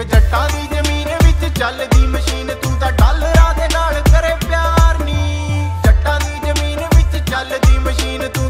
ਇੱਕ ਜੱਟਾਂ ਦੀ ਜ਼ਮੀਨ ਵਿੱਚ ਚੱਲਦੀ ਮਸ਼ੀਨ, ਤੂੰ ਤਾਂ ਡਾਲਰਾਂ ਦੇ ਨਾਲ ਕਰੇ ਪਿਆਰ ਨਹੀਂ ਜੱਟਾਂ ਦੀ ਜ਼ਮੀਨ ਵਿੱਚ ਚੱਲਦੀ ਮਸ਼ੀਨ, ਤੂੰ